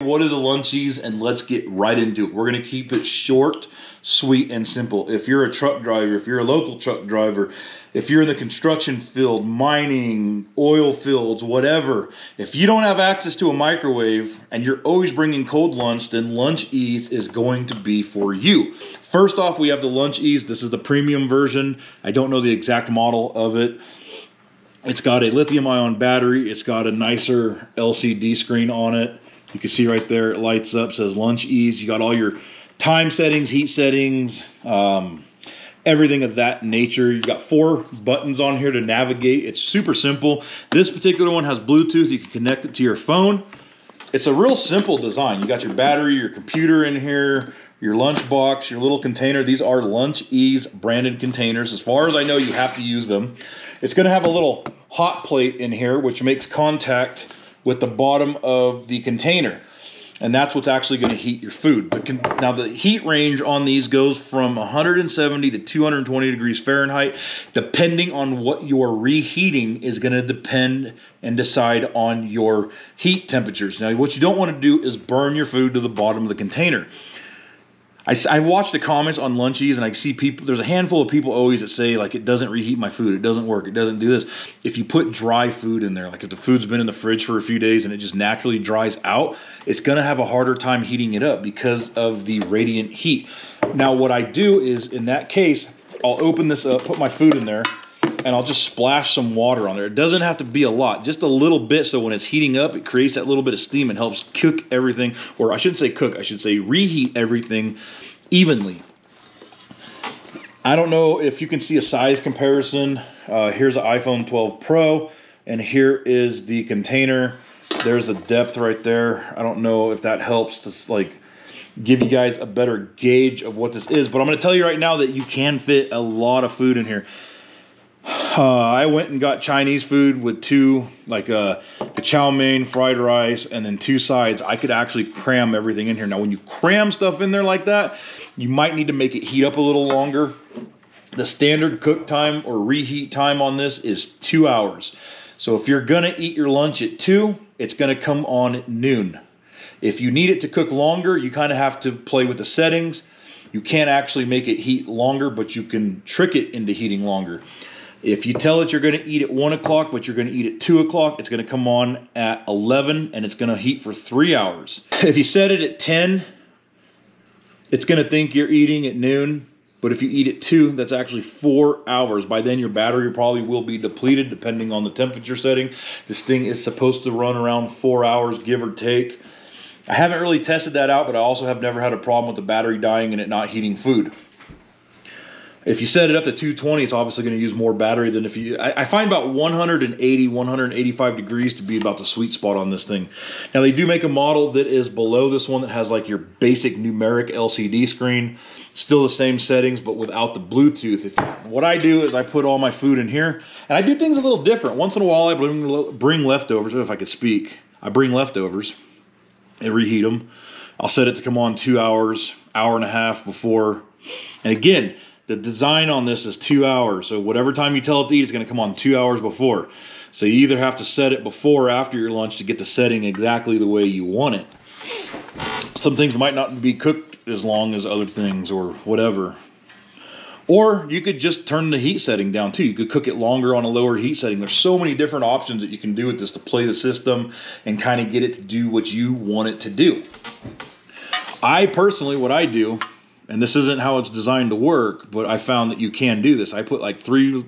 What is a Luncheaze? And let's get right into it. We're going to keep it short, sweet, and simple. If you're a truck driver, if you're a local truck driver, if you're in the construction field, mining, oil fields, whatever, if you don't have access to a microwave and you're always bringing cold lunch, then Luncheaze is going to be for you. First off, we have the Luncheaze. This is the premium version. I don't know the exact model of it. It's got a lithium ion battery. It's got a nicer LCD screen on it. You can see right there, it lights up, says Luncheaze. You got all your time settings, heat settings, um, everything of that nature. You got four buttons on here to navigate. It's super simple. This particular one has Bluetooth. You can connect it to your phone. It's a real simple design. You got your battery, your computer in here, your lunch box, your little container. These are Luncheaze branded containers. As far as I know, you have to use them. It's going to have a little hot plate in here, which makes contact with the bottom of the container. And that's what's actually going to heat your food. now the heat range on these goes from 170 to 220 degrees Fahrenheit. Depending on what you're reheating is going to depend and decide on your heat temperatures. Now what you don't want to do is burn your food to the bottom of the container. I, I watch the comments on Luncheaze and I see people, there's a handful of people always that say, like, it doesn't reheat my food, it doesn't work, it doesn't do this. If you put dry food in there, like if the food's been in the fridge for a few days and it just naturally dries out, it's gonna have a harder time heating it up because of the radiant heat. Now, what I do is in that case, I'll open this up, put my food in there, and I'll just splash some water on there. It doesn't have to be a lot, just a little bit. So when it's heating up, it creates that little bit of steam and helps cook everything, or I shouldn't say cook, I should say reheat everything evenly. I don't know if you can see a size comparison. Uh, here's an iPhone 12 Pro, and here is the container. There's a depth right there. I don't know if that helps to like give you guys a better gauge of what this is, but I'm to tell you right now that you can fit a lot of food in here. Uh, I went and got Chinese food with two, like uh, the chow mein, fried rice, and then two sides. I could actually cram everything in here. Now, when you cram stuff in there like that, you might need to make it heat up a little longer. The standard cook time or reheat time on this is two hours. So if you're gonna eat your lunch at two, it's gonna come on noon. If you need it to cook longer, you kind of have to play with the settings. You can't actually make it heat longer, but you can trick it into heating longer. If you tell it you're going to eat at 1 o'clock, but you're going to eat at 2 o'clock, it's going to come on at 11 and it's going to heat for 3 hours. If you set it at 10, it's going to think you're eating at noon. But if you eat at 2, that's actually 4 hours. By then, your battery probably will be depleted depending on the temperature setting. This thing is supposed to run around 4 hours, give or take. I haven't really tested that out, but I also have never had a problem with the battery dying and it not heating food. If you set it up to 220, it's obviously going to use more battery than if you. I, I, find about 180, 185 degrees to be about the sweet spot on this thing. Now they do make a model that is below this one that has like your basic numeric LCD screen, still the same settings but without the Bluetooth. If, what I do is I put all my food in here, and I do things a little different. Once in a while, I bring bring leftovers. If I could speak, I bring leftovers and reheat them. I'll set it to come on two hours, hour and a half before. And again, the design on this is two hours. So whatever time you tell it to eat, it's going to come on two hours before. So you either have to set it before or after your lunch to get the setting exactly the way you want it. Some things might not be cooked as long as other things or whatever. Or you could just turn the heat setting down too. You could cook it longer on a lower heat setting. There's so many different options that you can do with this to play the system and kind of get it to do what you want it to do. I personally, what I do and this isn't how it's designed to work, but I found that you can do this. I put like three,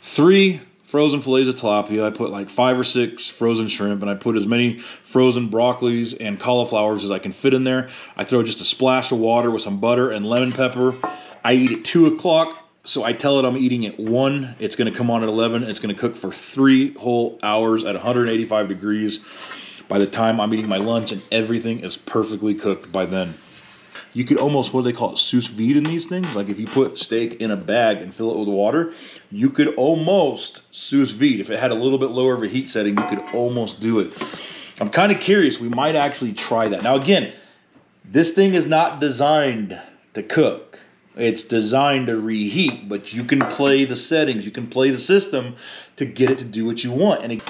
three frozen fillets of tilapia. I put like five or six frozen shrimp, and I put as many frozen broccolis and cauliflowers as I can fit in there. I throw just a splash of water with some butter and lemon pepper. I eat at two o'clock. So I tell it I'm eating at one. It's going to come on at 11. It's going to cook for three whole hours at 185 degrees. By the time I'm eating my lunch, and everything is perfectly cooked by then you could almost what do they call it sous vide in these things? Like if you put steak in a bag and fill it with water you could almost sous vide. If it had a little bit lower of a heat setting you could almost do it. I'm kind of curious we might actually try that. Now again this thing is not designed to cook. It's designed to reheat but you can play the settings you can play the system to get it to do what you want. And it,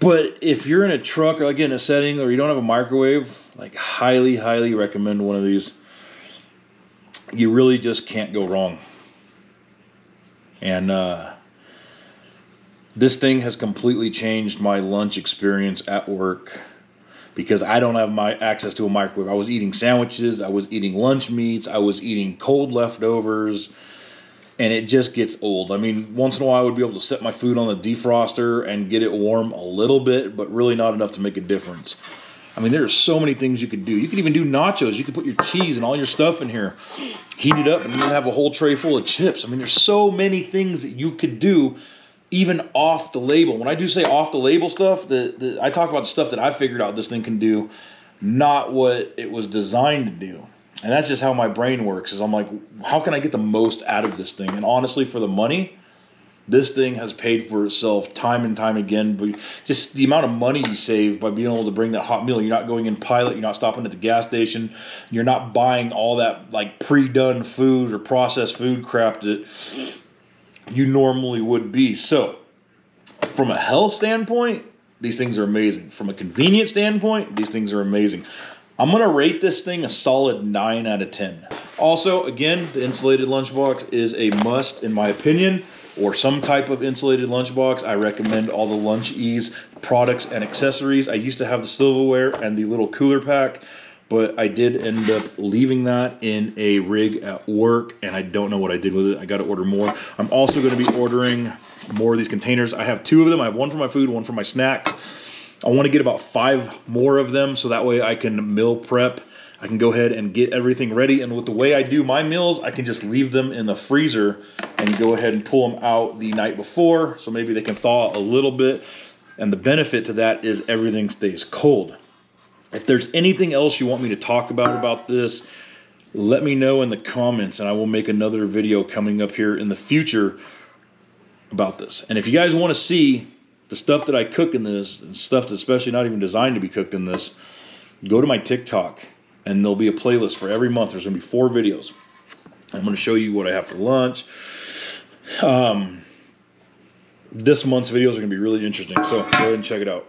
but if you're in a truck or again a setting or you don't have a microwave Like highly, highly recommend one of these. You really just can't go wrong. And uh, this thing has completely changed my lunch experience at work because I don't have my access to a microwave. I was eating sandwiches, I was eating lunch meats, I was eating cold leftovers, and it just gets old. I mean, once in a while I would be able to set my food on the defroster and get it warm a little bit, but really not enough to make a difference. I mean, there are so many things you could do. You could even do nachos. You could put your cheese and all your stuff in here, heat it up, and then have a whole tray full of chips. I mean, there's so many things that you could do even off the label. When I do say off the label stuff, the, the I talk about the stuff that I figured out this thing can do, not what it was designed to do. And that's just how my brain works. Is I'm like, how can I get the most out of this thing? And honestly, for the money, this thing has paid for itself time and time again. But just the amount of money you save by being able to bring that hot meal. You're not going in pilot. You're not stopping at the gas station. You're not buying all that like pre-done food or processed food crap that you normally would be. So, from a health standpoint, these things are amazing. From a convenience standpoint, these things are amazing. I'm gonna rate this thing a solid 9 out of 10. Also, again, the insulated lunchbox is a must in my opinion, or some type of insulated lunchbox. I recommend all the Luncheaze products and accessories. I used to have the silverware and the little cooler pack but I did end up leaving that in a rig at work, and I don't know what I did with it. I got to order more. I'm also going to be ordering more of these containers. I have two of them. I have one for my food, one for my snacks. I want to get about five more of them so that way I can meal prep. I can go ahead and get everything ready. And with the way I do my meals, I can just leave them in the freezer and go ahead and pull them out the night before. So maybe they can thaw a little bit. And the benefit to that is everything stays cold. If there's anything else you want me to talk about about this, let me know in the comments and I will make another video coming up here in the future about this. And if you guys want to see the stuff that I cook in this, and stuff that's especially not even designed to be cooked in this, go to my TikTok and there'll be a playlist for every month. There's to be four videos. I'm to show you what I have for lunch. Um, this month's videos are to be really interesting. So go ahead and check it out.